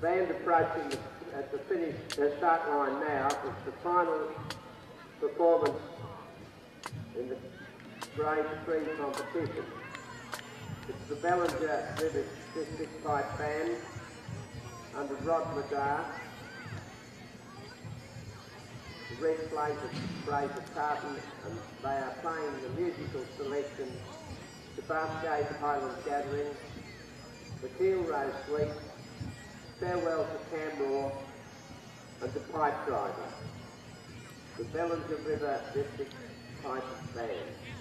band approaching the, at the finish start line now. It's the final performance in the grade three competition. It's the Bellinger River District Pipe Band under Rod McGar, the Red Fraser, Fraser Carton, and they are playing the musical selection, the Bathgate Highland Gathering, the Teal Rose Suite, Farewell to Canmore, and the Pipe Driver, the Bellinger River District Pipe Band.